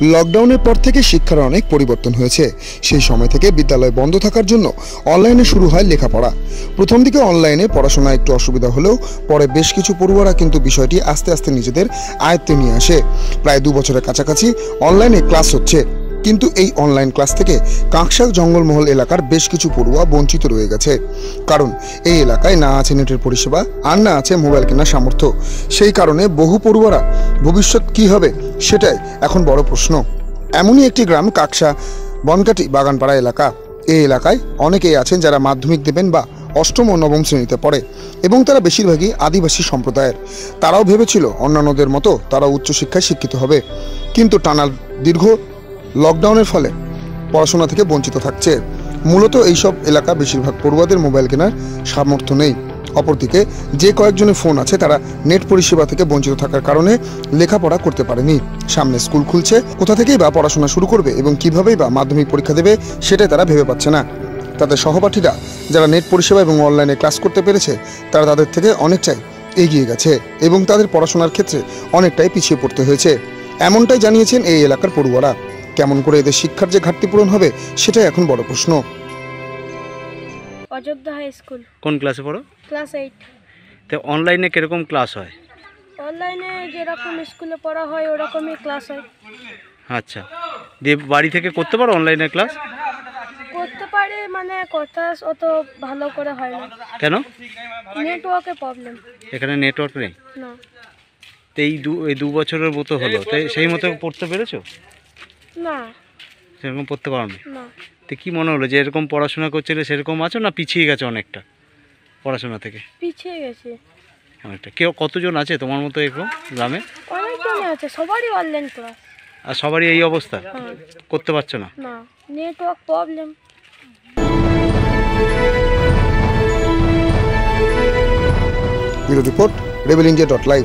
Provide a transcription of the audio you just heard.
লকডাউনের পর থেকে শিক্ষার অনেক পরিবর্তন হয়েছে। সেই সময় থেকে বিদ্যালয় বন্ধ থাকার জন্য অনলাইনে শুরু হয় লেখাপড়া। প্রথম দিকে অনলাইনে পড়াশোনা একটু অসুবিধা হলেও পরে বেশ কিছু পড়ুয়ারা কিন্তু বিষয়টি আস্তে আস্তে নিজেদের আয়ত্তে নিয়ে আসে। প্রায় দু বছরের কাছাকাছি অনলাইনে ক্লাস হচ্ছে। কিন্তু এই অনলাইন ক্লাস থেকে কাঁকশাল জঙ্গলমহল এলাকার বেশ কিছু পড়ুয়া বঞ্চিত রয়ে গেছে। কারণ এই এলাকায় না আছে নেটের পরিষেবা, আর না আছে মোবাইল কেনার সামর্থ্য। সেই কারণে বহু পড়ুয়ারা ভবিষ্যৎ কী হবে সেটাই এখন বড় প্রশ্ন। এমনই একটি গ্রাম কাকসা বনকাটি বাগানপাড়া এলাকা। এই এলাকায় অনেকেই আছেন যারা মাধ্যমিক দেবেন বা অষ্টম ও নবম শ্রেণীতে পড়ে এবং তারা বেশিরভাগই আদিবাসী সম্প্রদায়ের। তারাও ভেবেছিল অন্যান্যদের মতো তারা উচ্চশিক্ষায় শিক্ষিত হবে। কিন্তু টানা দীর্ঘ লকডাউনের ফলে পড়াশোনা থেকে বঞ্চিত থাকছে। মূলত এইসব এলাকা বেশিরভাগ পড়ুয়াদের মোবাইল কেনার সামর্থ্য নেই। অপরদিকে, যে কয়েকজনের ফোন আছে, তারা নেট পরিষেবা থেকে বঞ্চিত থাকার কারণে লেখাপড়া করতে পারেনি। সামনে স্কুল খুলছে, কোথা থেকেই বা পড়াশোনা শুরু করবে এবং কীভাবেই বা মাধ্যমিক পরীক্ষা দেবে, সেটাই তারা ভেবে পাচ্ছে না। তাদের সহপাঠীরা যারা নেট পরিষেবা এবং অনলাইনে ক্লাস করতে পেরেছে, তারা তাদের থেকে অনেকটাই এগিয়ে গেছে এবং তাদের পড়াশোনার ক্ষেত্রে অনেকটাই পিছিয়ে পড়তে হয়েছে। এমনটাই জানিয়েছেন এই এলাকার পড়ুয়ারা। কেমন করে এদের শিক্ষার যে ঘাটতি পূরণ হবে সেটাই এখন বড় প্রশ্ন। অযোধ্যা হাই স্কুল কোন ক্লাসে পড়ো? ক্লাস এইট তো অনলাইনে কীরকম ক্লাস হয়? অনলাইনে যেরকম স্কুলে পড়া হয় ওরকমই ক্লাস হয়। আচ্ছা। দিয়ে বাড়ি থেকে করতে পারো অনলাইনে ক্লাস করতে পারে মানে কথা অত ভালো করে হয় না। কেন? নেটওয়ার্কের প্রবলেম এখানে নেটওয়ার্ক নেই? না। তো এই দু এই দু বছরের মতো হলো। তো সেই মতো পড়তে পেরেছ? না। সেরকম পড়তে পারোনি? না। তো কি মনে হলো যে এরকম পড়াশোনা করছিলে সেরকম আছো না পিছিয়ে গেছো অনেকটা পড়াশোনা থেকে? পিছিয়ে গেছে। অনেকটা। কেউ কতজন আছে তোমার মতো এরকম গ্রামে? অনেকজনে আছে সবারই অনলাইন ক্লাস আর সবারই এই অবস্থা? হ্যাঁ। করতে পারছ না? না network problem report rebel India dot live